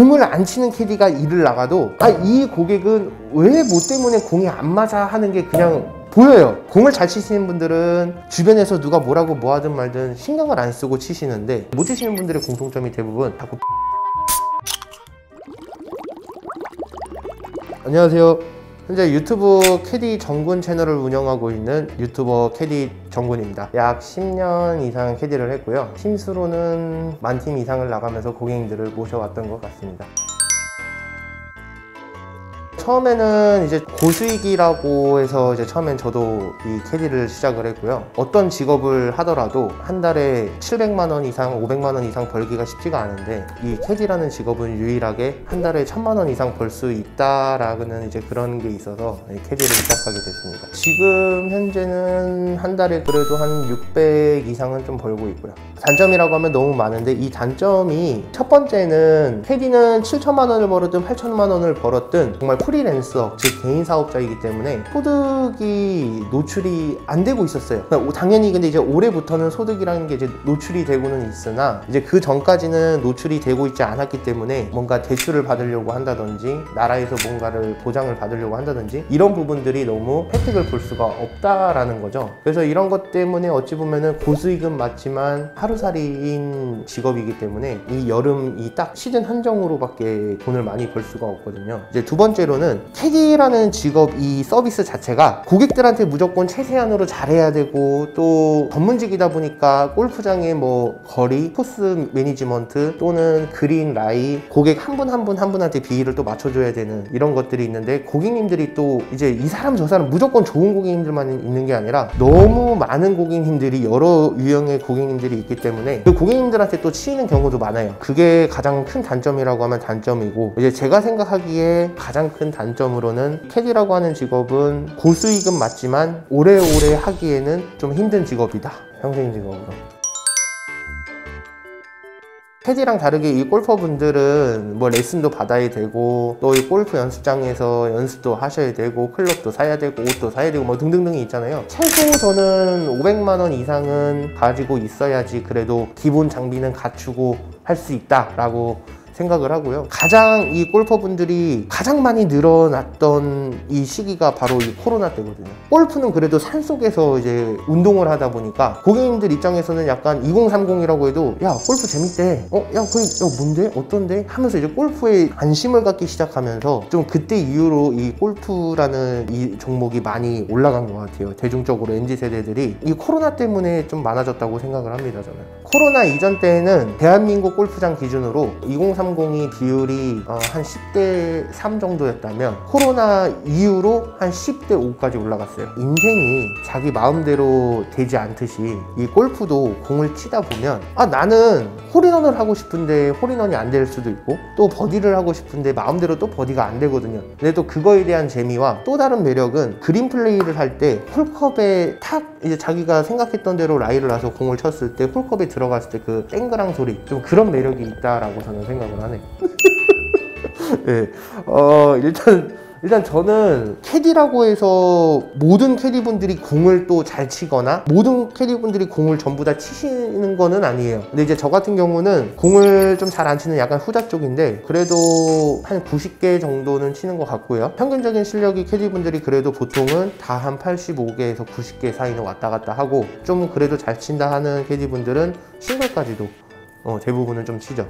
공을 안 치는 캐디가 일을 나가도 아 이 고객은 왜 뭐 때문에 공이 안 맞아 하는 게 그냥 보여요. 공을 잘 치시는 분들은 주변에서 누가 뭐라고 뭐 하든 말든 신경을 안 쓰고 치시는데 못 치시는 분들의 공통점이 대부분 자꾸 안녕하세요. 현재 유튜브 캐디 정군 채널을 운영하고 있는 유튜버 캐디 정군입니다. 약 10년 이상 캐디를 했고요. 팀수로는 만 팀 이상을 나가면서 고객님들을 모셔왔던 것 같습니다. 처음에는 이제 고수익이라고 해서 이제 처음엔 저도 이 캐디를 시작을 했고요. 어떤 직업을 하더라도 한 달에 700만 원 이상, 500만 원 이상 벌기가 쉽지가 않은데 이 캐디라는 직업은 유일하게 한 달에 1000만 원 이상 벌 수 있다라는 이제 그런 게 있어서 이 캐디를 시작하게 됐습니다. 지금 현재는 한 달에 그래도 한 600 이상은 좀 벌고 있고요. 단점이라고 하면 너무 많은데 이 단점이 첫 번째는 캐디는 7천만 원을 벌었든 8천만 원을 벌었든 정말 프리랜서 즉 개인 사업자이기 때문에 소득이 노출이 안 되고 있었어요. 그러니까 당연히 근데 이제 올해부터는 소득이라는 게 이제 노출이 되고는 있으나 이제 그 전까지는 노출이 되고 있지 않았기 때문에 뭔가 대출을 받으려고 한다든지 나라에서 뭔가를 보장을 받으려고 한다든지 이런 부분들이 너무 혜택을 볼 수가 없다라는 거죠. 그래서 이런 것 때문에 어찌 보면은 고수익은 맞지만 하루살이인 직업이기 때문에 이 여름 이 딱 시즌 한정으로밖에 돈을 많이 벌 수가 없거든요. 이제 두 번째로는 캐디라는 직업 이 서비스 자체가 고객들한테 무조건 최대한으로 잘해야 되고 또 전문직이다 보니까 골프장의 뭐 거리, 코스 매니지먼트 또는 그린 라이 고객 한 분 한 분 한 분한테 비위를 또 맞춰줘야 되는 이런 것들이 있는데 고객님들이 또 이제 이 사람 저 사람 무조건 좋은 고객님들만 있는 게 아니라 너무 많은 고객님들이 여러 유형의 고객님들이 있기 때문에 그 고객님들한테 또 치이는 경우도 많아요. 그게 가장 큰 단점이라고 하면 단점이고 이제 제가 생각하기에 가장 큰 단점으로는 캐디라고 하는 직업은 고수익은 맞지만 오래오래 하기에는 좀 힘든 직업이다. 평생 직업으로. 캐디랑 다르게 이 골퍼분들은 뭐 레슨도 받아야 되고 또 이 골프 연습장에서 연습도 하셔야 되고 클럽도 사야 되고 옷도 사야 되고 뭐 등등등이 있잖아요 최소 저는 500만 원 이상은 가지고 있어야지 그래도 기본 장비는 갖추고 할 수 있다 라고 생각을 하고요. 가장 이 골퍼분들이 가장 많이 늘어났던 이 시기가 바로 이 코로나 때거든요. 골프는 그래도 산 속에서 이제 운동을 하다 보니까 고객님들 입장에서는 약간 2030이라고 해도 야 골프 재밌대. 어, 야, 그, 야, 뭔데? 어떤데? 하면서 이제 골프에 관심을 갖기 시작하면서 좀 그때 이후로 이 골프라는 이 종목이 많이 올라간 것 같아요. 대중적으로 MZ 세대들이 이 코로나 때문에 좀 많아졌다고 생각을 합니다. 저는. 코로나 이전 때에는 대한민국 골프장 기준으로 2030이 비율이 어, 한 10대 3 정도였다면 코로나 이후로 한 10대 5까지 올라갔어요. 인생이 자기 마음대로 되지 않듯이 이 골프도 공을 치다 보면 아 나는 홀인원을 하고 싶은데 홀인원이 안 될 수도 있고 또 버디를 하고 싶은데 마음대로 또 버디가 안 되거든요. 근데 또 그거에 대한 재미와 또 다른 매력은 그린 플레이를 할 때 홀컵에 탁 이제 자기가 생각했던 대로 라이를 놔서 공을 쳤을 때 홀컵에 들어갔을 때 그 땡그랑 소리 좀 그런 매력이 있다라고 저는 생각을 하네요. 네, 어 일단 일단 저는 캐디라고 해서 모든 캐디분들이 공을 또 잘 치거나 모든 캐디분들이 공을 전부 다 치시는 거는 아니에요. 근데 이제 저 같은 경우는 공을 좀 잘 안 치는 약간 후자 쪽인데 그래도 한 90개 정도는 치는 것 같고요. 평균적인 실력이 캐디분들이 그래도 보통은 다 한 85개에서 90개 사이는 왔다 갔다 하고 좀 그래도 잘 친다 하는 캐디분들은 싱글까지도 어, 대부분은 좀 치죠.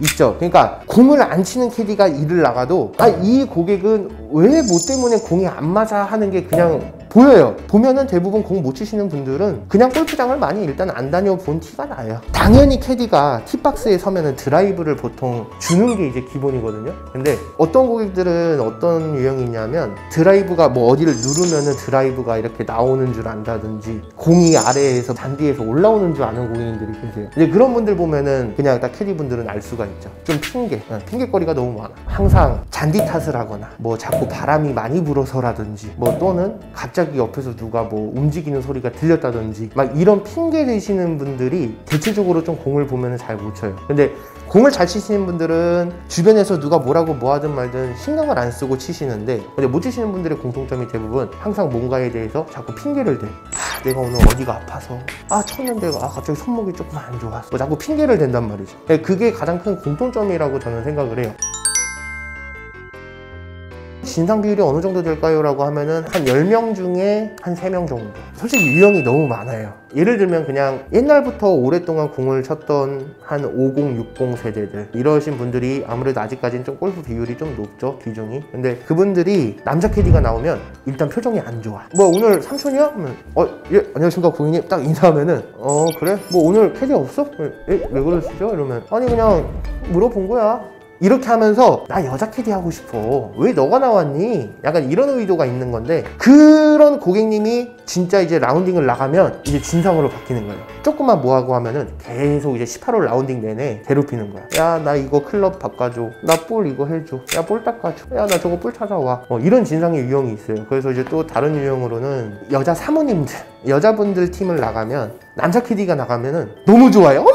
있죠. 그러니까 공을 안 치는 캐디가 일을 나가도 아 이 고객은 왜 뭐 때문에 공이 안 맞아 하는 게 그냥 보여요. 보면은 대부분 공 못 치시는 분들은 그냥 골프장을 많이 일단 안 다녀본 티가 나요. 당연히 캐디가 티박스에 서면은 드라이브를 보통 주는 게 이제 기본이거든요. 근데 어떤 고객들은 어떤 유형이 있냐면 드라이브가 뭐 어디를 누르면은 드라이브가 이렇게 나오는 줄 안다든지 공이 아래에서 잔디에서 올라오는 줄 아는 고객님들이 계세요. 이제 그런 분들 보면은 그냥 딱 캐디 분들은 알 수가 있죠. 좀 핑계, 어, 핑계거리가 너무 많아. 항상 잔디 탓을 하거나 뭐 자꾸 바람이 많이 불어서라든지 뭐 또는 갑자기 옆에서 누가 뭐 움직이는 소리가 들렸다든지 막 이런 핑계 대시는 분들이 대체적으로 좀 공을 보면 잘 못 쳐요. 근데 공을 잘 치시는 분들은 주변에서 누가 뭐라고 뭐 하든 말든 신경을 안 쓰고 치시는데 근데 못 치시는 분들의 공통점이 대부분 항상 뭔가에 대해서 자꾸 핑계를 대. 아, 내가 오늘 어디가 아파서 아 쳤는데 아 갑자기 손목이 조금 안 좋아 뭐 자꾸 핑계를 댄단 말이죠 네, 그게 가장 큰 공통점이라고 저는 생각을 해요 진상 비율이 어느 정도 될까요? 라고 하면은 한 10명 중에 한 3명 정도. 솔직히 유형이 너무 많아요. 예를 들면 그냥 옛날부터 오랫동안 공을 쳤던 한 50, 60 세대들. 이러신 분들이 아무래도 아직까지는 좀 골프 비율이 좀 높죠, 비중이. 근데 그분들이 남자 캐디가 나오면 일단 표정이 안 좋아. 뭐 오늘 삼촌이야? 하면 어, 예, 안녕하십니까 고객님. 딱 인사하면은 어, 그래? 뭐 오늘 캐디 없어? 예, 왜 그러시죠? 이러면 아니 그냥 물어본 거야. 이렇게 하면서 나 여자 캐디 하고 싶어. 왜 너가 나왔니? 약간 이런 의도가 있는 건데 그런 고객님이 진짜 이제 라운딩을 나가면 이제 진상으로 바뀌는 거예요. 조금만 뭐하고 하면은 계속 이제 18홀 라운딩 내내 괴롭히는 거야. 야 나 이거 클럽 바꿔줘. 나 볼 이거 해줘. 야 볼 닦아줘. 야 나 저거 볼 찾아와. 어, 이런 진상의 유형이 있어요. 그래서 이제 또 다른 유형으로는 여자 사모님들 여자분들 팀을 나가면 남자 캐디가 나가면은 너무 좋아요. 어머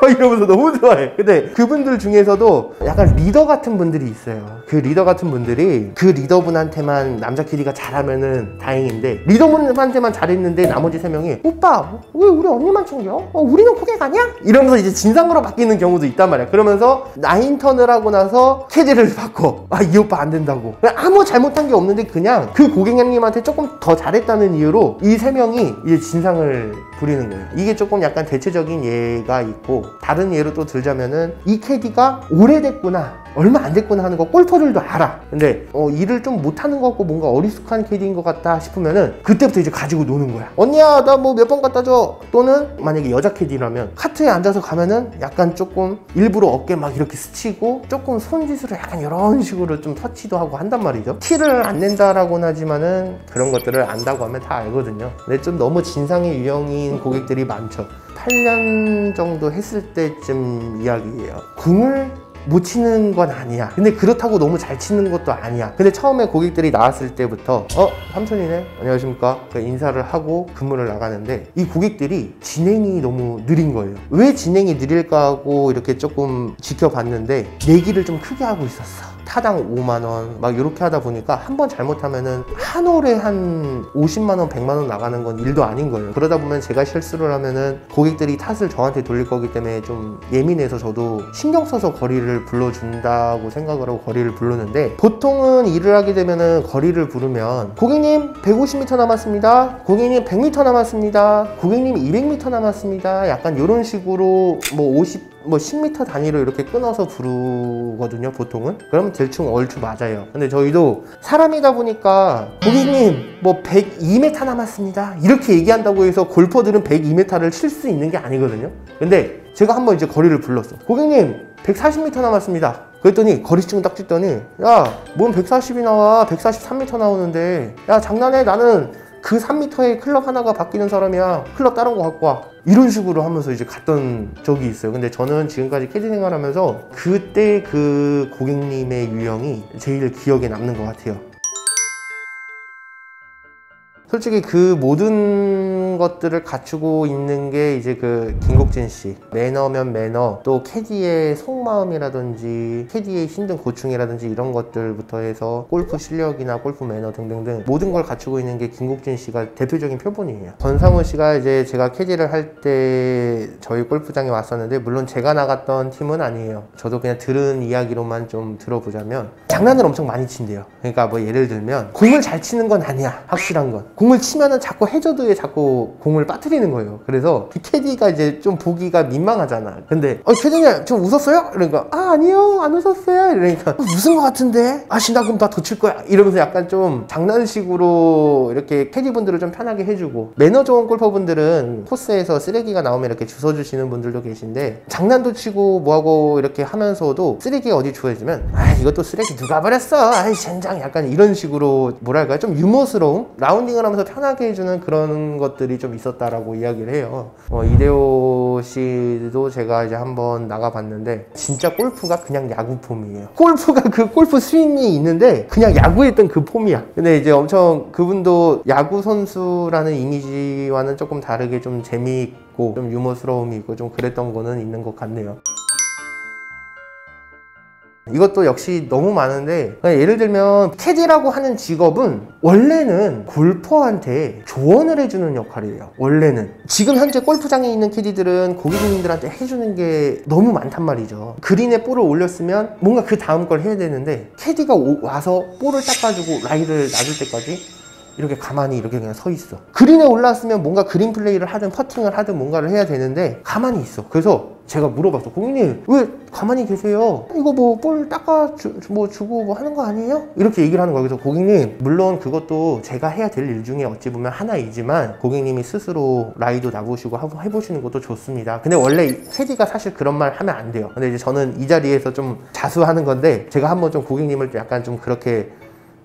이러면서 너무 좋아해. 근데 그분들 중에서도 약간 리더 같은 분들이 있어요. 그 리더 같은 분들이 그 리더분한테만 남자 캐디가 잘하면은 다행인데 리더분한테만 잘했는데 나머지 세 명이 오빠 왜 우리 언니만 챙겨? 어, 우리는 고객 아니야? 이러면서 이제 진상으로 바뀌는 경우도 있단 말이야. 그러면서 nine 턴을 하고 나서 캐디를 바꿔. 아 이 오빠 안 된다고. 아무 잘못한 게 없는데 그냥 그 고객님한테 조금 더 잘했다는 이유로 이 세 명이 이제 진상을 부리는 거예요. 이게 조금 약간 대체적인 예가 있고 다른 예로 또 들자면은 이 캐디가 오래됐구나 얼마 안 됐구나 하는 거 골퍼들도 알아. 근데 어, 일을 좀 못하는 것 같고 뭔가 어리숙한 캐디인 것 같다 싶으면은 그때부터 이제 가지고 노는 거야. 언니야 나 뭐 몇 번 갖다 줘. 또는 만약에 여자 캐디라면 카트에 앉아서 가면은 약간 조금 일부러 어깨 막 이렇게 스치고 조금 손짓으로 약간 이런 식으로 좀 터치도 하고 한단 말이죠. 티를 안 낸다라고는 하지만은 그런 것들을 안다고 하면 다 알거든요. 근데 좀 너무 진상의 유형인 고객들이 많죠. 8년 정도 했을 때쯤 이야기예요. 궁을 못 치는 건 아니야. 근데 그렇다고 너무 잘 치는 것도 아니야. 근데 처음에 고객들이 나왔을 때부터 어 삼촌이네 안녕하십니까 그 인사를 하고 근무를 나가는데 이 고객들이 진행이 너무 느린 거예요. 왜 진행이 느릴까 하고 이렇게 조금 지켜봤는데 내기를 좀 크게 하고 있었어. 타당 5만 원 막 이렇게 하다 보니까 한 번 잘못하면은 한 홀에 한 50만 원, 100만 원 나가는 건 일도 아닌 거예요. 그러다 보면 제가 실수를 하면은 고객들이 탓을 저한테 돌릴 거기 때문에 좀 예민해서 저도 신경 써서 거리를 불러준다고 생각을 하고 거리를 부르는데 보통은 일을 하게 되면은 거리를 부르면 고객님 150m 남았습니다. 고객님 100m 남았습니다. 고객님 200m 남았습니다. 약간 이런 식으로 뭐 50, 뭐 10m 단위로 이렇게 끊어서 부르거든요 보통은. 그러면 대충 얼추 맞아요. 근데 저희도 사람이다 보니까 고객님 뭐 102m 남았습니다. 이렇게 얘기한다고 해서 골퍼들은 102m를 칠 수 있는 게 아니거든요. 근데 제가 한번 이제 거리를 불렀어. 고객님 140m 남았습니다. 그랬더니 거리증 딱 찍더니 야뭔 140이 나와? 143m 나오는데. 야 장난해. 나는 그 3m에 클럽 하나가 바뀌는 사람이야. 클럽 다른 거 갖고 와. 이런 식으로 하면서 이제 갔던 적이 있어요. 근데 저는 지금까지 캐디 생활하면서 그때 그 고객님의 유형이 제일 기억에 남는 것 같아요. 솔직히 그 모든 것들을 갖추고 있는 게 이제 그 김국진 씨. 매너면 매너 또 캐디의 속마음이라든지 캐디의 힘든 고충이라든지 이런 것들부터 해서 골프 실력이나 골프 매너 등등등 모든 걸 갖추고 있는 게 김국진 씨가 대표적인 표본이에요. 권상우 씨가 이제 제가 캐디를 할 때 저희 골프장에 왔었는데 물론 제가 나갔던 팀은 아니에요. 저도 그냥 들은 이야기로만 좀 들어보자면 장난을 엄청 많이 친대요. 그러니까 뭐 예를 들면 공을 잘 치는 건 아니야. 확실한 건 공을 치면은 자꾸 해저드에 자꾸 공을 빠뜨리는 거예요. 그래서 그 캐디가 이제 좀 보기가 민망하잖아. 근데 어 캐디님 좀 웃었어요? 그러니까 아 아니요 안 웃었어요. 이러니까 어, 웃은 것 같은데 아씨 나 그럼 나더칠 거야. 이러면서 약간 좀 장난식으로 이렇게 캐디분들을 좀 편하게 해주고 매너 좋은 골퍼분들은 코스에서 쓰레기가 나오면 이렇게 주워주시는 분들도 계신데 장난도 치고 뭐하고 이렇게 하면서도 쓰레기가 어디 주워지면 아 이것도 쓰레기 누가 버렸어? 아이 젠장 약간 이런 식으로 뭐랄까 좀 유머스러운 라운딩을 하면서 편하게 해주는 그런 것들이 좀 있었다라고 이야기를 해요. 어, 이대호 씨도 제가 이제 한번 나가봤는데 진짜 골프가 그냥 야구 폼이에요. 골프가 그 골프 스윙이 있는데 그냥 야구했던 그 폼이야. 근데 이제 엄청 그분도 야구 선수라는 이미지와는 조금 다르게 좀 재미있고 좀 유머스러움이 있고 좀 그랬던 거는 있는 것 같네요. 이것도 역시 너무 많은데 예를 들면 캐디라고 하는 직업은 원래는 골퍼한테 조언을 해주는 역할이에요. 원래는. 지금 현재 골프장에 있는 캐디들은 고객님들한테 해주는 게 너무 많단 말이죠. 그린에 볼을 올렸으면 뭔가 그 다음 걸 해야 되는데 캐디가 오- 와서 볼을 닦아주고 라이를 놔줄 때까지 이렇게 가만히 이렇게 그냥 서 있어. 그린에 올라왔으면 뭔가 그린 플레이를 하든 퍼팅을 하든 뭔가를 해야 되는데 가만히 있어. 그래서 제가 물어봤어. 고객님 왜 가만히 계세요? 이거 뭐 볼 닦아 주, 뭐 주고 뭐 하는 거 아니에요? 이렇게 얘기를 하는 거예요. 그래서 고객님 물론 그것도 제가 해야 될 일 중에 어찌 보면 하나이지만 고객님이 스스로 라이도 놔보시고 하고 해보시는 것도 좋습니다. 근데 원래 캐디가 사실 그런 말 하면 안 돼요. 근데 이제 저는 이 자리에서 좀 자수하는 건데 제가 한번 좀 고객님을 약간 좀 그렇게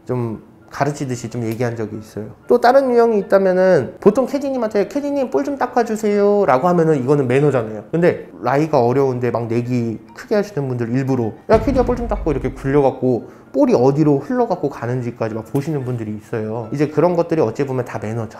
좀 가르치듯이 좀 얘기한 적이 있어요. 또 다른 유형이 있다면은 보통 캐디님한테 캐디님 볼 좀 닦아주세요 라고 하면은 이거는 매너잖아요. 근데 라이가 어려운데 막 내기 크게 하시는 분들 일부러 야 캐디가 볼 좀 닦고 이렇게 굴려갖고 볼이 어디로 흘러갖고 가는지까지 막 보시는 분들이 있어요. 이제 그런 것들이 어찌 보면 다 매너죠.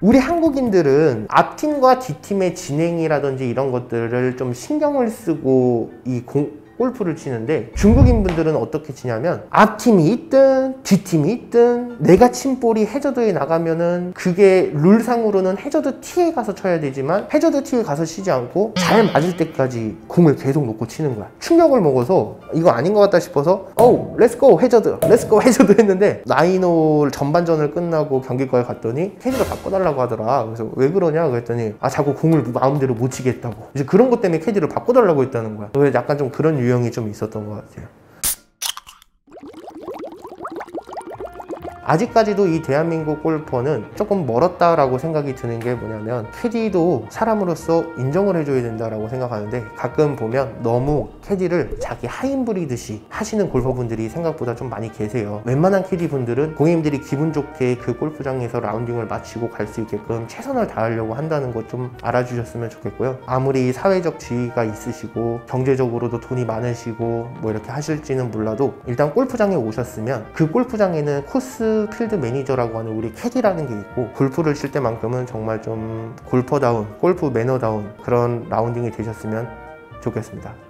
우리 한국인들은 앞팀과 뒷팀의 진행이라든지 이런 것들을 좀 신경을 쓰고 이 공- 골프를 치는데 중국인 분들은 어떻게 치냐면 앞팀이 있든 뒷팀이 있든 내가 친 볼이 해저드에 나가면은 그게 룰상으로는 해저드 티에 가서 쳐야 되지만 해저드 티에 가서 치지 않고 잘 맞을 때까지 공을 계속 놓고 치는 거야. 충격을 먹어서 이거 아닌 것 같다 싶어서 어우 let's go 해저드 let's go 해저드 했는데 nine홀 전반전을 끝나고 경기과에 갔더니 캐디가 바꿔달라고 하더라. 그래서 왜 그러냐? 그랬더니 아 자꾸 공을 마음대로 못 치겠다고. 이제 그런 것 때문에 캐디를 바꿔달라고 했다는 거야. 그래서 약간 좀 그런 유형이 좀 있었던 것 같아요 아직까지도 이 대한민국 골퍼는 조금 멀었다라고 생각이 드는 게 뭐냐면 캐디도 사람으로서 인정을 해줘야 된다라고 생각하는데 가끔 보면 너무 캐디를 자기 하인 부리듯이 하시는 골퍼분들이 생각보다 좀 많이 계세요. 웬만한 캐디 분들은 고객님들이 기분 좋게 그 골프장에서 라운딩을 마치고 갈 수 있게끔 최선을 다하려고 한다는 것 좀 알아주셨으면 좋겠고요. 아무리 사회적 지위가 있으시고 경제적으로도 돈이 많으시고 뭐 이렇게 하실지는 몰라도 일단 골프장에 오셨으면 그 골프장에는 코스 필드 매니저라고 하는 우리 캐디라는 게 있고 골프를 칠 때만큼은 정말 좀 골퍼다운 골프 매너다운 그런 라운딩이 되셨으면 좋겠습니다.